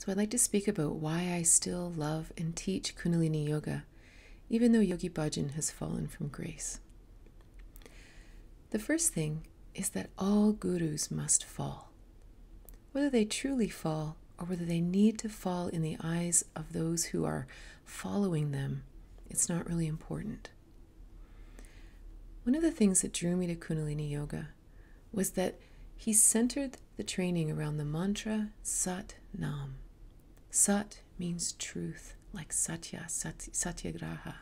So I'd like to speak about why I still love and teach Kundalini Yoga, even though Yogi Bhajan has fallen from grace. The first thing is that all gurus must fall. Whether they truly fall or whether they need to fall in the eyes of those who are following them, it's not really important. One of the things that drew me to Kundalini Yoga was that he centered the training around the mantra Sat Nam. Sat means truth, like Satya, sat, Satyagraha.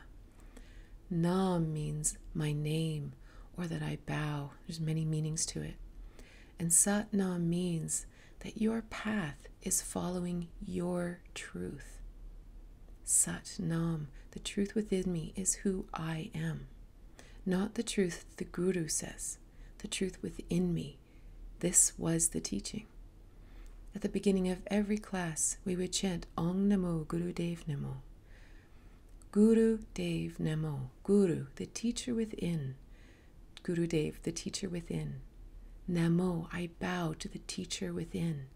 Nam means my name or that I bow. There's many meanings to it. And Sat Nam means that your path is following your truth. Sat Nam, the truth within me, is who I am. Not the truth the Guru says, the truth within me this was the teaching. At the beginning of every class, we would chant Ong Namo Guru Dev Namo. Guru Dev Namo. Guru, the teacher within. Guru Dev, the teacher within. Namo, I bow to the teacher within.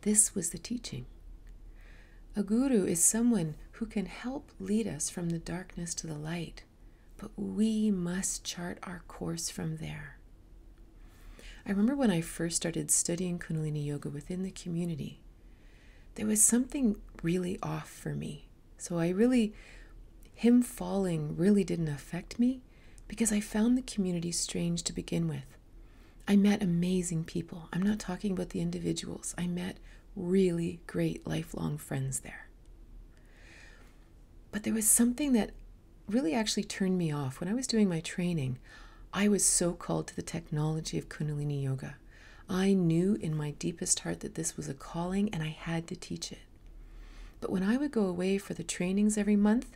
This was the teaching. A guru is someone who can help lead us from the darkness to the light, but we must chart our course from there. I remember when I first started studying Kundalini Yoga within the community, there was something really off for me. So I really, him falling really didn't affect me because I found the community strange to begin with. I met amazing people. I'm not talking about the individuals. I met really great lifelong friends there. But there was something that really actually turned me off. When I was doing my training, I was so called to the technology of Kundalini Yoga. I knew in my deepest heart that this was a calling and I had to teach it. But when I would go away for the trainings every month,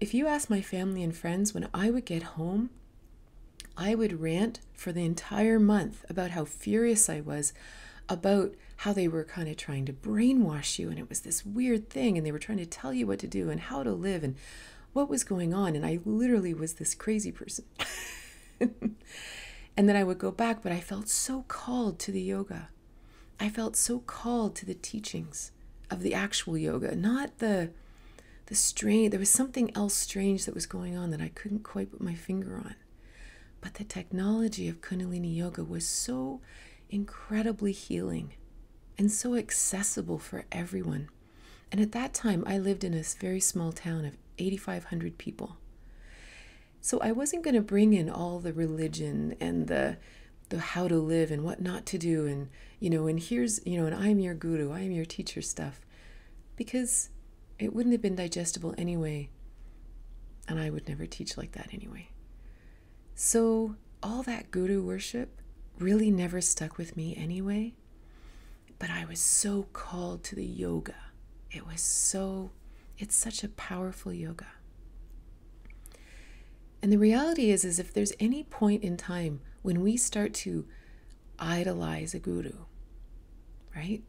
if you ask my family and friends, when I would get home, I would rant for the entire month about how furious I was about how they were kind of trying to brainwash you and it was this weird thing and they were trying to tell you what to do and how to live and what was going on. And I literally was this crazy person. And then I would go back, but I felt so called to the yoga. I felt so called to the teachings of the actual yoga, not the the strange there was something else strange that was going on that I couldn't quite put my finger on. But the technology of Kundalini yoga was so incredibly healing and so accessible for everyone. And at that time, I lived in a very small town of 8,500 people. So I wasn't going to bring in all the religion and the the how to live and what not to do and you know and here's you know and I'm your guru, I am your teacher stuff because it wouldn't have been digestible anyway and I would never teach like that anyway. So all that guru worship really never stuck with me anyway. But I was so called to the yoga. It was so it's such a powerful yoga. And the reality is, is if there's any point in time when we start to idolize a guru, right?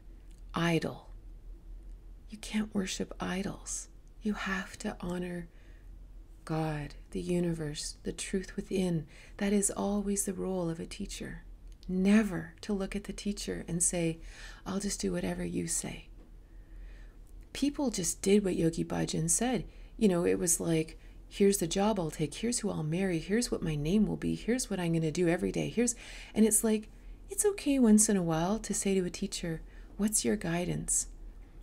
Idol. You can't worship idols. You have to honor God, the universe, the truth within. That is always the role of a teacher. Never to look at the teacher and say, I'll just do whatever you say people just did what Yogi Bhajan said. You know, it was like, here's the job I'll take, here's who I'll marry, here's what my name will be, here's what I'm going to do every day. Here's and it's like it's okay once in a while to say to a teacher, "What's your guidance?"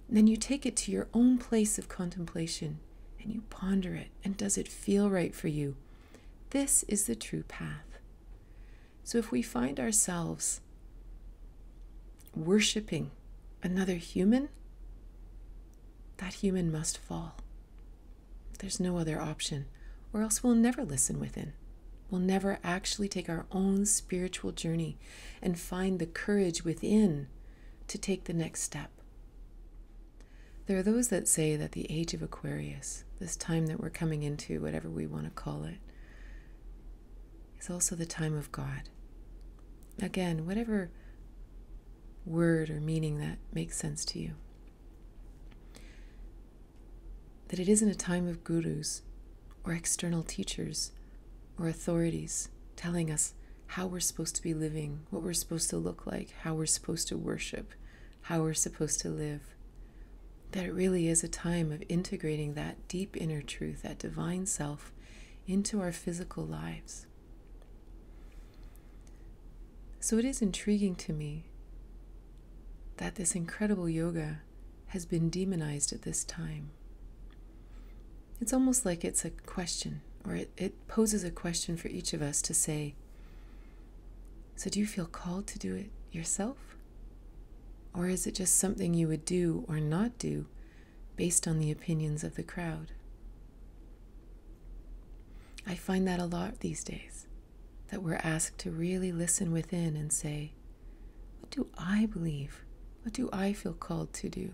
And then you take it to your own place of contemplation and you ponder it and does it feel right for you? This is the true path. So if we find ourselves worshiping another human, that human must fall. There's no other option, or else we'll never listen within. We'll never actually take our own spiritual journey and find the courage within to take the next step. There are those that say that the age of Aquarius, this time that we're coming into, whatever we want to call it, is also the time of God. Again, whatever word or meaning that makes sense to you that it isn't a time of gurus or external teachers or authorities telling us how we're supposed to be living, what we're supposed to look like, how we're supposed to worship, how we're supposed to live. That it really is a time of integrating that deep inner truth, that divine self, into our physical lives. So it is intriguing to me that this incredible yoga has been demonized at this time. It's almost like it's a question, or it, it poses a question for each of us to say, So, do you feel called to do it yourself? Or is it just something you would do or not do based on the opinions of the crowd? I find that a lot these days, that we're asked to really listen within and say, What do I believe? What do I feel called to do?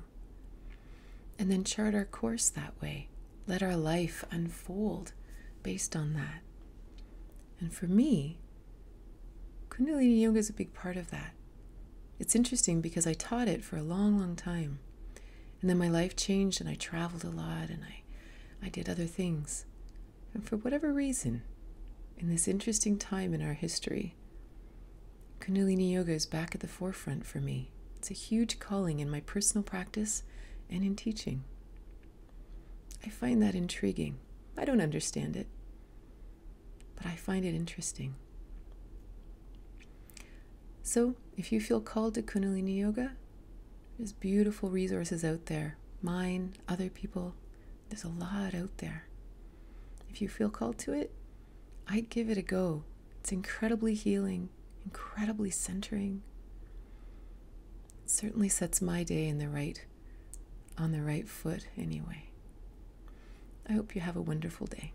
And then chart our course that way. Let our life unfold based on that. And for me, Kundalini Yoga is a big part of that. It's interesting because I taught it for a long, long time. And then my life changed and I traveled a lot and I, I did other things. And for whatever reason, in this interesting time in our history, Kundalini Yoga is back at the forefront for me. It's a huge calling in my personal practice and in teaching. I find that intriguing. I don't understand it, but I find it interesting. So, if you feel called to Kundalini Yoga, there's beautiful resources out there. Mine, other people, there's a lot out there. If you feel called to it, I'd give it a go. It's incredibly healing, incredibly centering. It certainly sets my day in the right on the right foot anyway. I hope you have a wonderful day.